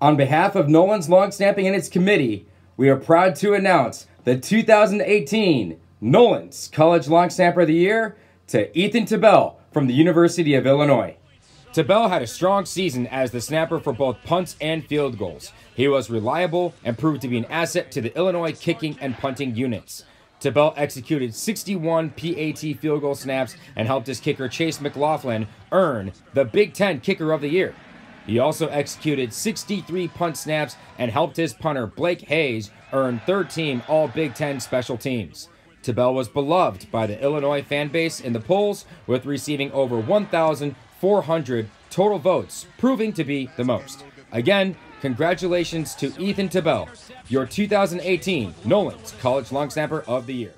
On behalf of Nolan's Long Snapping and its committee, we are proud to announce the 2018 Nolan's College Long Snapper of the Year to Ethan Tabell from the University of Illinois. Tabell had a strong season as the snapper for both punts and field goals. He was reliable and proved to be an asset to the Illinois kicking and punting units. Tabell executed 61 PAT field goal snaps and helped his kicker Chase McLaughlin earn the Big Ten Kicker of the Year. He also executed 63 punt snaps and helped his punter Blake Hayes earn third team All Big Ten special teams. Tabell was beloved by the Illinois fan base in the polls, with receiving over 1,400 total votes, proving to be the most. Again, congratulations to Ethan Tabell, your 2018 Nolan's College Long Snapper of the Year.